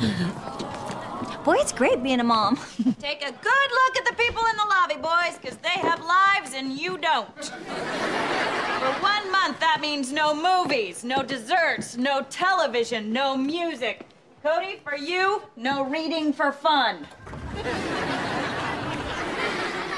Boy, it's great being a mom. Take a good look at the people in the lobby, boys, because they have lives and you don't. For one month, that means no movies, no desserts, no television, no music. Cody, for you, no reading for fun.